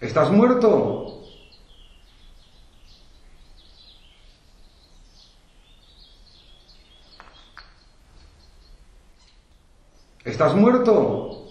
¿Estás muerto? ¿Estás muerto?